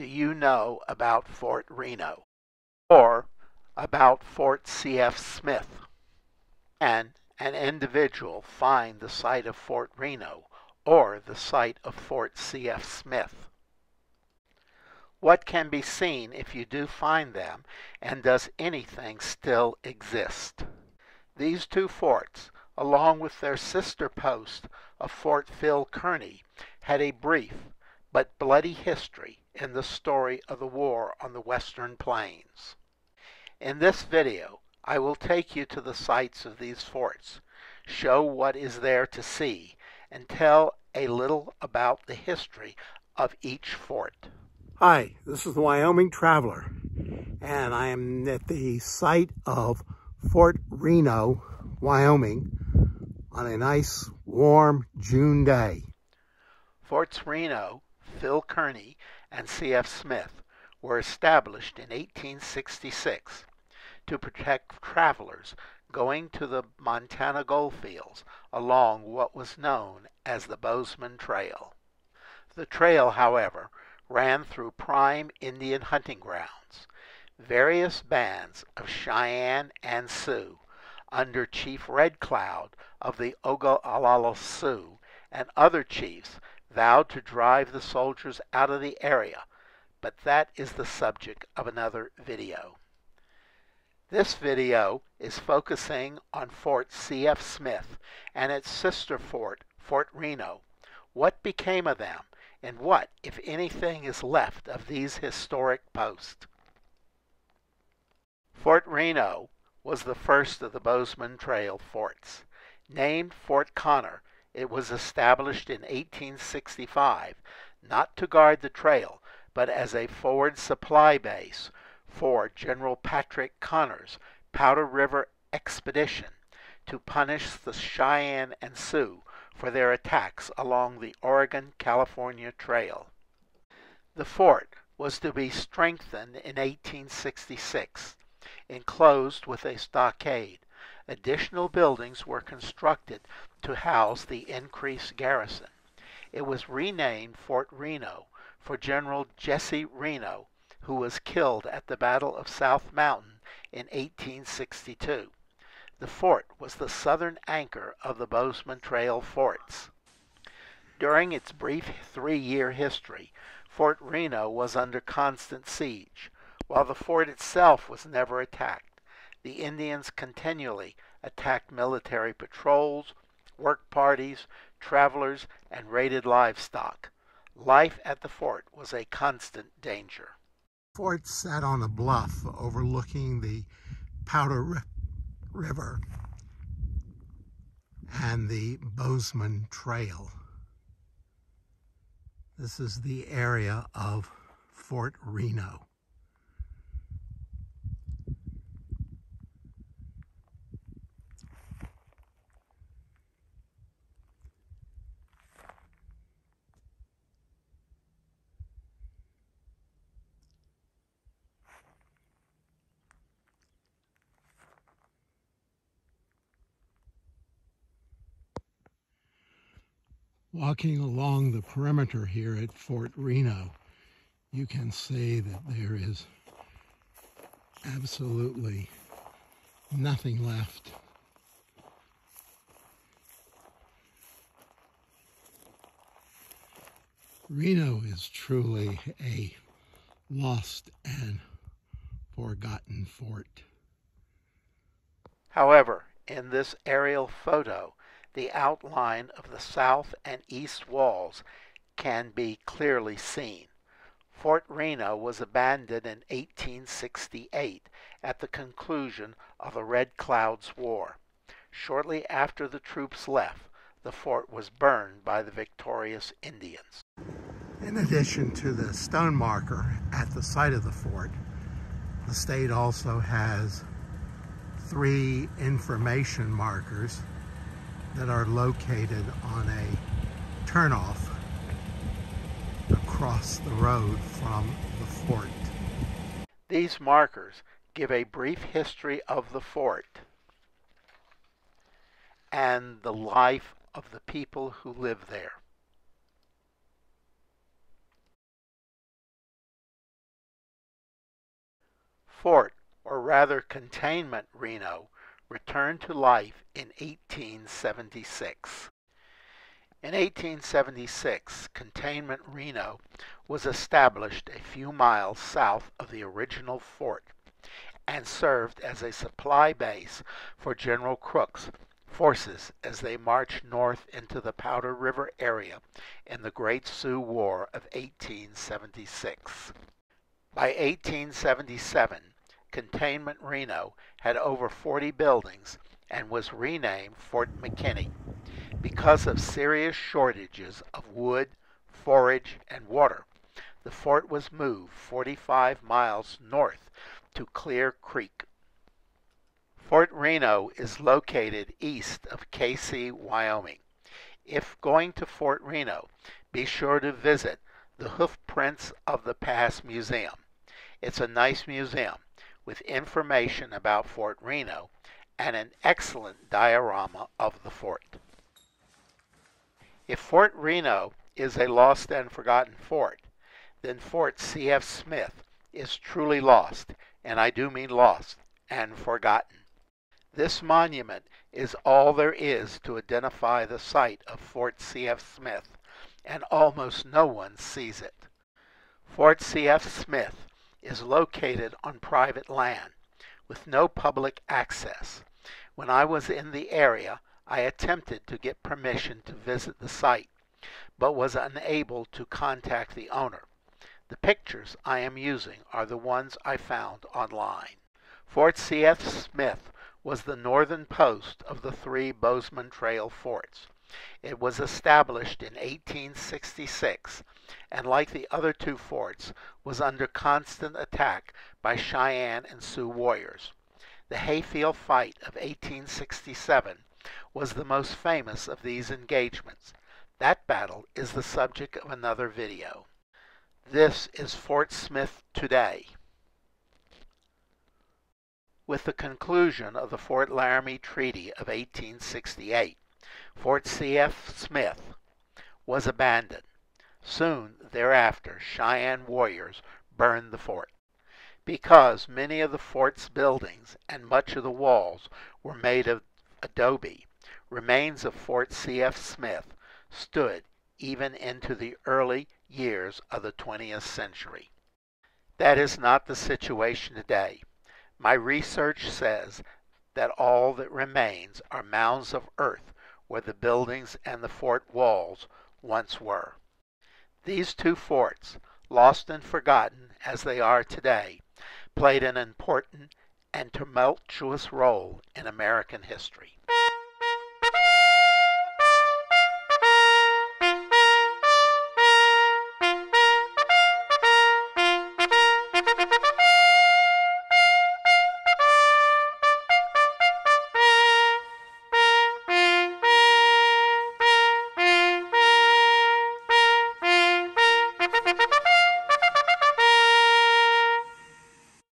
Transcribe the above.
do you know about Fort Reno? Or about Fort C.F. Smith? Can an individual find the site of Fort Reno or the site of Fort C.F. Smith? What can be seen if you do find them, and does anything still exist? These two forts, along with their sister post of Fort Phil Kearny, had a brief but bloody history in the story of the war on the western plains. In this video, I will take you to the sites of these forts, show what is there to see, and tell a little about the history of each fort. Hi, this is the Wyoming Traveler, and I am at the site of Fort Reno, Wyoming, on a nice, warm June day. Forts Reno, Phil Kearny, and C.F. Smith were established in 1866 to protect travelers going to the Montana goldfields along what was known as the Bozeman Trail. The trail, however, ran through prime Indian hunting grounds. Various bands of Cheyenne and Sioux, under Chief Red Cloud of the Oglala Sioux, and other chiefs, vowed to drive the soldiers out of the area, but that is the subject of another video. This video is focusing on Fort C.F. Smith and its sister fort, Fort Reno. What became of them? and what, if anything, is left of these historic posts. Fort Reno was the first of the Bozeman Trail forts. Named Fort Connor, it was established in 1865 not to guard the trail, but as a forward supply base for General Patrick Connor's Powder River expedition to punish the Cheyenne and Sioux for their attacks along the Oregon California Trail. The fort was to be strengthened in 1866, enclosed with a stockade. Additional buildings were constructed to house the increased garrison. It was renamed Fort Reno for General Jesse Reno, who was killed at the Battle of South Mountain in 1862. The fort was the southern anchor of the Bozeman Trail forts. During its brief three year history, Fort Reno was under constant siege. While the fort itself was never attacked, the Indians continually attacked military patrols, work parties, travelers, and raided livestock. Life at the fort was a constant danger. Fort sat on a bluff overlooking the Powder River and the Bozeman Trail. This is the area of Fort Reno. Walking along the perimeter here at Fort Reno, you can see that there is absolutely nothing left. Reno is truly a lost and forgotten fort. However, in this aerial photo, the outline of the south and east walls can be clearly seen. Fort Reno was abandoned in 1868 at the conclusion of the Red Clouds War. Shortly after the troops left, the fort was burned by the victorious Indians. In addition to the stone marker at the site of the fort, the state also has three information markers that are located on a turnoff across the road from the fort. These markers give a brief history of the fort and the life of the people who live there. Fort, or rather Cantonment Reno, returned to life in 1876. In 1876, Cantonment Reno was established a few miles south of the original fort and served as a supply base for General Crook's forces as they marched north into the Powder River area in the Great Sioux War of 1876. By 1877, Cantonment Reno had over 40 buildings and was renamed Fort McKinney because of serious shortages of wood, forage, and water. The fort was moved 45 miles north to Clear Creek. Fort Reno is located east of Kaycee, Wyoming. If going to Fort Reno, be sure to visit the Hoofprints of the Past Museum. It's a nice museum with information about Fort Reno and an excellent diorama of the fort. If Fort Reno is a lost and forgotten fort, then Fort C.F. Smith is truly lost, and I do mean lost and forgotten. This monument is all there is to identify the site of Fort C.F. Smith, and almost no one sees it. Fort C.F. Smith is located on private land with no public access. When I was in the area, I attempted to get permission to visit the site, but was unable to contact the owner. The pictures I am using are the ones I found online. Fort C.F. Smith was the northern post of the three Bozeman Trail forts. It was established in 1866 and like the other two forts was under constant attack by Cheyenne and Sioux warriors. The Hayfield fight of 1867 was the most famous of these engagements. That battle is the subject of another video. This is Fort Smith today. With the conclusion of the Fort Laramie Treaty of 1868, Fort C.F. Smith was abandoned. Soon thereafter, Cheyenne warriors burned the fort. Because many of the fort's buildings and much of the walls were made of adobe, remains of Fort C.F. Smith stood even into the early years of the 20th century. That is not the situation today. My research says that all that remains are mounds of earth where the buildings and the fort walls once were. These two forts, lost and forgotten as they are today, played an important and tumultuous role in American history.